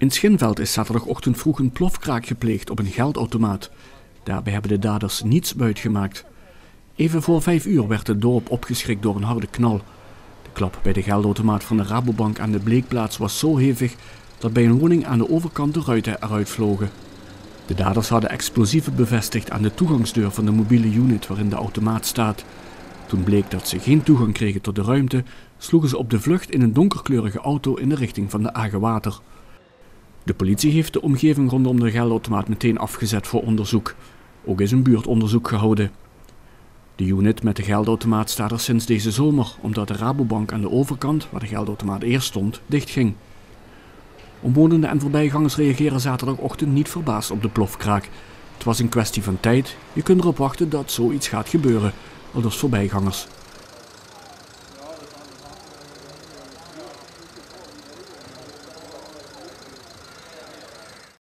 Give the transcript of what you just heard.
In Schinveld is zaterdagochtend vroeg een plofkraak gepleegd op een geldautomaat. Daarbij hebben de daders niets buitgemaakt. Even voor vijf uur werd het dorp opgeschrikt door een harde knal. De klap bij de geldautomaat van de Rabobank aan de Bleekplaats was zo hevig dat bij een woning aan de overkant de ruiten eruit vlogen. De daders hadden explosieven bevestigd aan de toegangsdeur van de mobiele unit waarin de automaat staat. Toen bleek dat ze geen toegang kregen tot de ruimte, sloegen ze op de vlucht in een donkerkleurige auto in de richting van de Agewater. De politie heeft de omgeving rondom de geldautomaat meteen afgezet voor onderzoek. Ook is een buurtonderzoek gehouden. De unit met de geldautomaat staat er sinds deze zomer, omdat de Rabobank aan de overkant, waar de geldautomaat eerst stond, dichtging. Omwonenden en voorbijgangers reageren zaterdagochtend niet verbaasd op de plofkraak. Het was een kwestie van tijd. Je kunt erop wachten dat zoiets gaat gebeuren, aldus voorbijgangers.